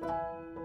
you